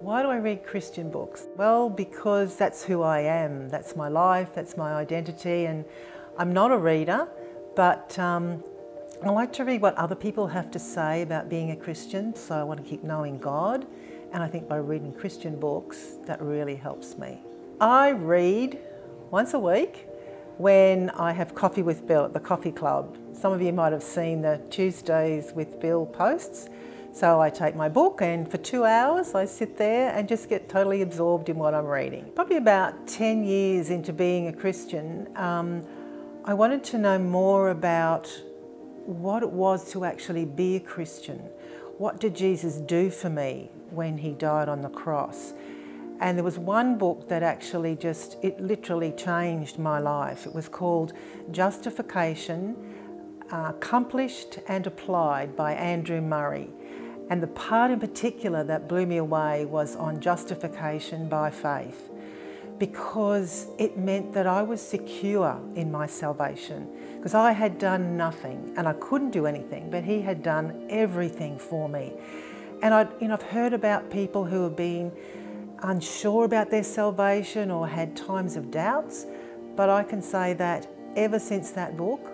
Why do I read Christian books? Well, because that's who I am. That's my life, that's my identity, and I'm not a reader, but um, I like to read what other people have to say about being a Christian, so I want to keep knowing God, and I think by reading Christian books, that really helps me. I read once a week when I have coffee with Bill at the coffee club. Some of you might have seen the Tuesdays with Bill posts. So I take my book and for two hours I sit there and just get totally absorbed in what I'm reading. Probably about 10 years into being a Christian, um, I wanted to know more about what it was to actually be a Christian. What did Jesus do for me when he died on the cross? And there was one book that actually just, it literally changed my life. It was called Justification, Accomplished and Applied by Andrew Murray. And the part in particular that blew me away was on justification by faith because it meant that I was secure in my salvation because I had done nothing and I couldn't do anything, but He had done everything for me. And i you know, I've heard about people who have been unsure about their salvation or had times of doubts, but I can say that ever since that book,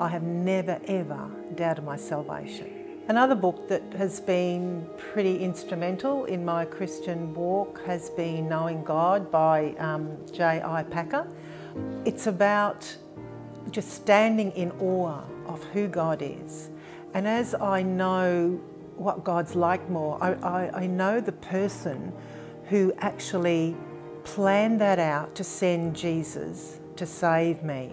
I have never ever doubted my salvation. Another book that has been pretty instrumental in my Christian walk has been Knowing God by um, J.I. Packer. It's about just standing in awe of who God is. And as I know what God's like more, I, I, I know the person who actually planned that out to send Jesus to save me.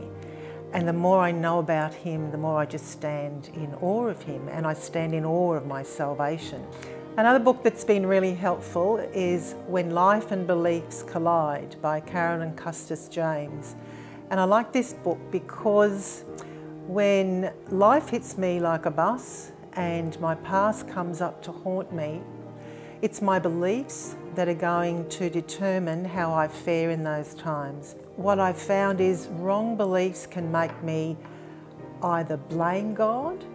And the more I know about him, the more I just stand in awe of him and I stand in awe of my salvation. Another book that's been really helpful is When Life and Beliefs Collide by Carolyn Custis James. And I like this book because when life hits me like a bus and my past comes up to haunt me, it's my beliefs that are going to determine how I fare in those times. What I've found is wrong beliefs can make me either blame God,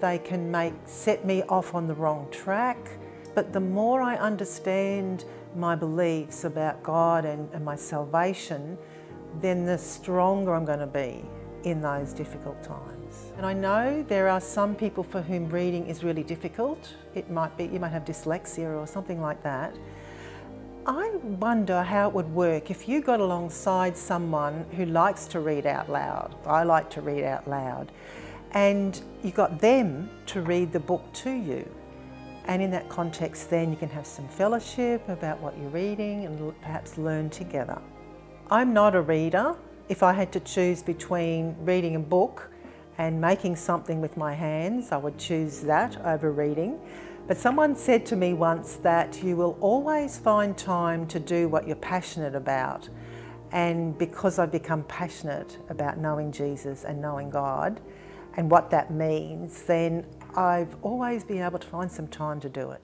they can make set me off on the wrong track, but the more I understand my beliefs about God and, and my salvation, then the stronger I'm going to be in those difficult times. And I know there are some people for whom reading is really difficult. It might be, you might have dyslexia or something like that. I wonder how it would work if you got alongside someone who likes to read out loud. I like to read out loud. And you got them to read the book to you. And in that context, then you can have some fellowship about what you're reading and perhaps learn together. I'm not a reader. If I had to choose between reading a book and making something with my hands, I would choose that over reading. But someone said to me once that you will always find time to do what you're passionate about. And because I've become passionate about knowing Jesus and knowing God and what that means, then I've always been able to find some time to do it.